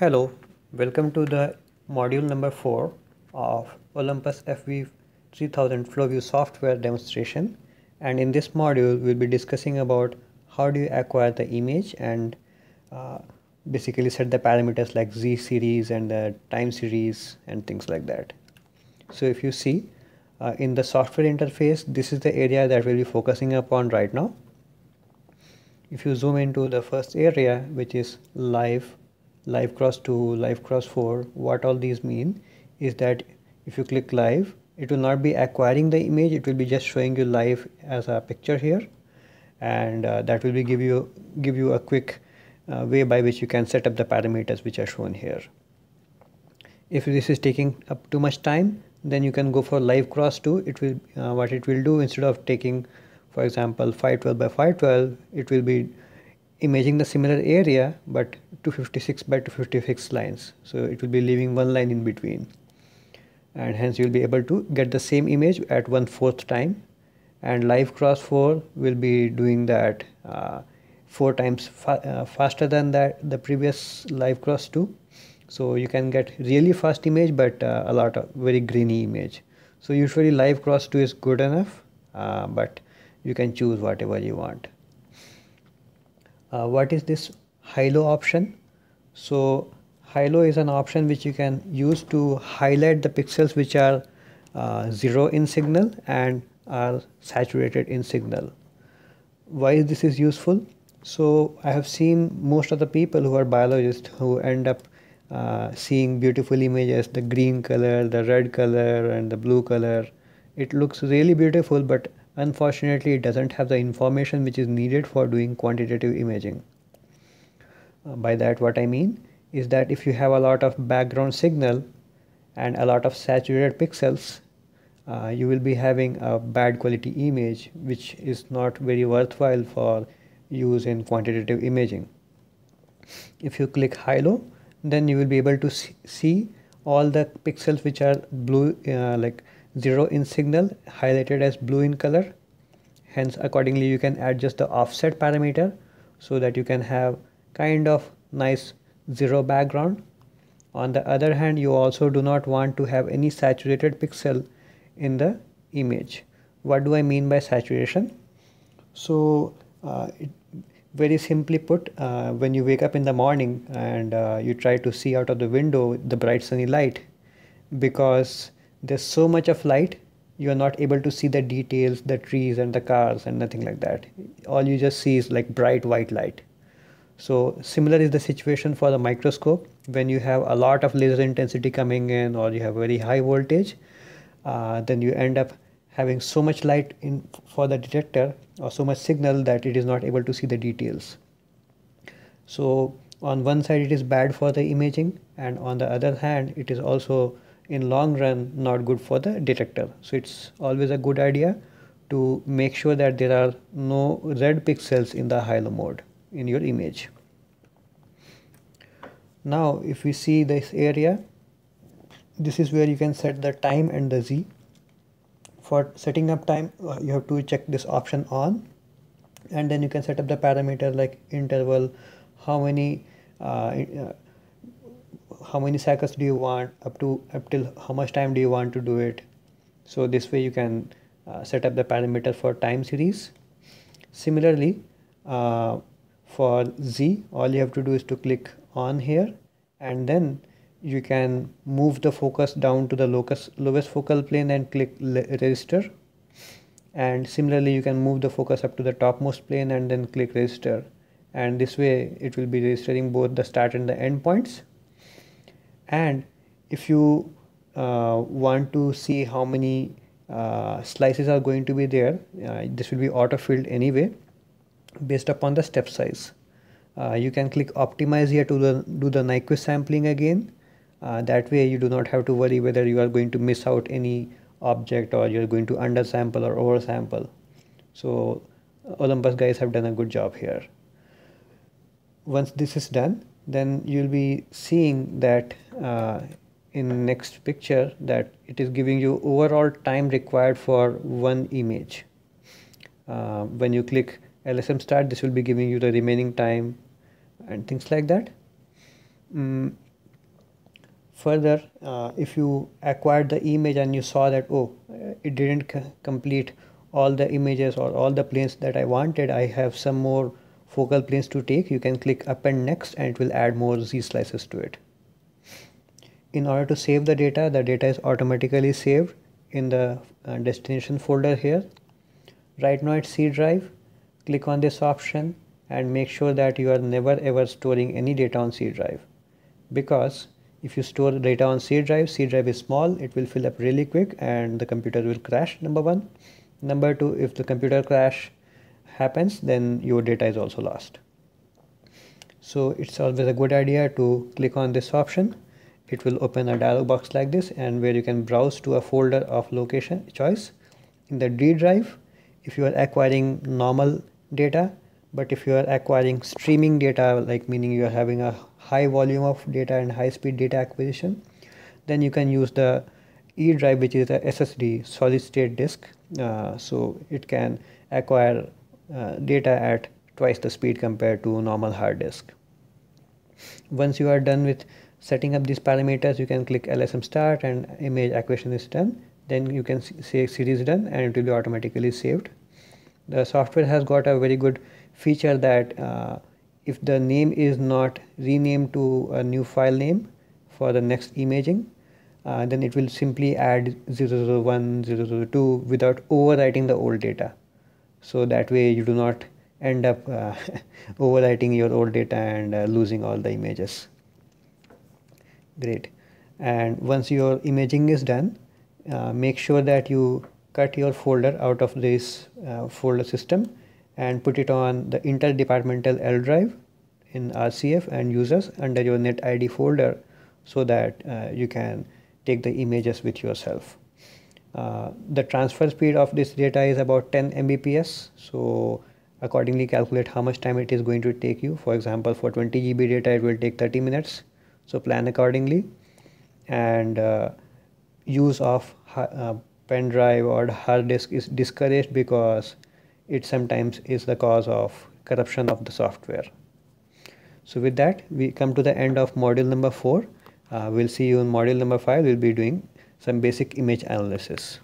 Hello, welcome to the module number 4 of Olympus FV 3000 Fluoview software demonstration and in this module we'll be discussing about how do you acquire the image and uh, basically set the parameters like Z series and the time series and things like that. So if you see uh, in the software interface this is the area that we'll be focusing upon right now. If you zoom into the first area which is live live cross 2 live cross 4 what all these mean is that if you click live it will not be acquiring the image it will be just showing you live as a picture here. And uh, that will be give you give you a quick uh, way by which you can set up the parameters which are shown here. If this is taking up too much time then you can go for live cross 2 it will uh, what it will do instead of taking for example 512 by 512 it will be imaging the similar area but 256 by 256 lines. So it will be leaving one line in between. And hence you will be able to get the same image at one fourth time. And live cross 4 will be doing that uh, four times fa uh, faster than that the previous live cross 2 so you can get really fast image but uh, a lot of very grainy image. So usually live cross 2 is good enough uh, but you can choose whatever you want uh, what is this halo option? So halo is an option which you can use to highlight the pixels which are uh, zero in signal and are saturated in signal. Why is this is useful? So i have seen most of the people who are biologists who end up uh, seeing beautiful images the green color the red color and the blue color. It looks really beautiful but Unfortunately, it doesn't have the information which is needed for doing quantitative imaging. Uh, by that what I mean is that if you have a lot of background signal and a lot of saturated pixels, uh, you will be having a bad quality image which is not very worthwhile for use in quantitative imaging. If you click halo, then you will be able to see all the pixels which are blue uh, like 0 in signal highlighted as blue in color. Hence accordingly you can adjust the offset parameter so that you can have kind of nice zero background. On the other hand you also do not want to have any saturated pixel in the image. What do I mean by saturation? So uh, it, very simply put uh, when you wake up in the morning and uh, you try to see out of the window the bright sunny light because there's so much of light you are not able to see the details the trees and the cars and nothing like that. All you just see is like bright white light. So similar is the situation for the microscope. When you have a lot of laser intensity coming in or you have very high voltage uh, then you end up having so much light in for the detector or so much signal that it is not able to see the details. So on one side it is bad for the imaging and on the other hand it is also in long run not good for the detector. So it's always a good idea to make sure that there are no red pixels in the halo mode in your image. Now if we see this area this is where you can set the time and the z. For setting up time uh, you have to check this option on and then you can set up the parameter like interval how many uh, uh how many cycles do you want up to up till how much time do you want to do it? So this way you can uh, set up the parameter for time series. Similarly uh, for z all you have to do is to click on here and then you can move the focus down to the locus lowest focal plane and click register. And similarly you can move the focus up to the topmost plane and then click register. And this way it will be registering both the start and the end points and if you uh, want to see how many uh, slices are going to be there uh, this will be auto filled anyway based upon the step size. Uh, you can click optimize here to the, do the Nyquist sampling again. Uh, that way you do not have to worry whether you are going to miss out any object or you're going to undersample or oversample. So Olympus guys have done a good job here. Once this is done then you'll be seeing that uh, in next picture that it is giving you overall time required for one image. Uh, when you click LSM start this will be giving you the remaining time and things like that. Mm, further uh, if you acquired the image and you saw that oh it didn't complete all the images or all the planes that I wanted I have some more focal planes to take. You can click append next and it will add more z slices to it in order to save the data the data is automatically saved in the uh, destination folder here. Right now it's C drive. Click on this option and make sure that you are never ever storing any data on C drive. Because if you store data on C drive C drive is small it will fill up really quick and the computer will crash number one. Number two if the computer crash happens then your data is also lost. So it's always a good idea to click on this option it will open a dialog box like this and where you can browse to a folder of location choice. In the D drive if you are acquiring normal data but if you are acquiring streaming data like meaning you are having a high volume of data and high speed data acquisition then you can use the E drive which is a SSD solid state disk. Uh, so it can acquire uh, data at twice the speed compared to normal hard disk. Once you are done with setting up these parameters you can click lsm start and image acquisition is done. Then you can say series done and it will be automatically saved. The software has got a very good feature that uh, if the name is not renamed to a new file name for the next imaging uh, then it will simply add 001 002 without overwriting the old data. So that way you do not end up uh, overwriting your old data and uh, losing all the images great. And once your imaging is done uh, make sure that you cut your folder out of this uh, folder system and put it on the interdepartmental L drive in RCF and users under your net ID folder so that uh, you can take the images with yourself. Uh, the transfer speed of this data is about 10 Mbps. So accordingly calculate how much time it is going to take you. For example for 20 GB data it will take 30 minutes so plan accordingly and uh, use of uh, pen drive or hard disk is discouraged because it sometimes is the cause of corruption of the software. So with that we come to the end of module number four. Uh, we'll see you in module number five. We'll be doing some basic image analysis